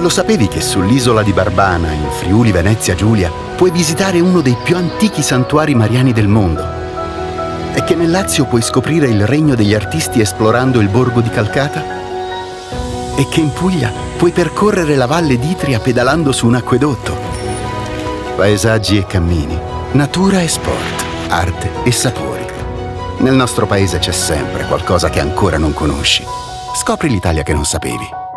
Lo sapevi che sull'isola di Barbana, in Friuli Venezia Giulia, puoi visitare uno dei più antichi santuari mariani del mondo? E che nel Lazio puoi scoprire il regno degli artisti esplorando il borgo di Calcata? E che in Puglia puoi percorrere la valle d'Itria pedalando su un acquedotto? Paesaggi e cammini, natura e sport, arte e sapori. Nel nostro paese c'è sempre qualcosa che ancora non conosci. Scopri l'Italia che non sapevi.